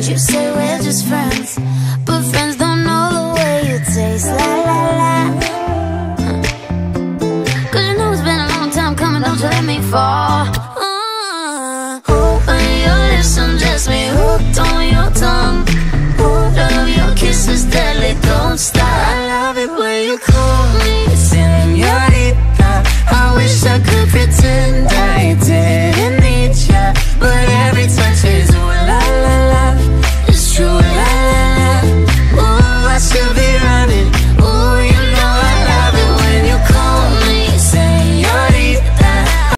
Cause you say we're just friends But friends don't know the way you taste. La la la. Cause you know it's been a long time coming Don't you let me fall. Uh, Open your lips and just me hooked on your tongue. Hold your kiss deadly Don't stop. I love it when you call me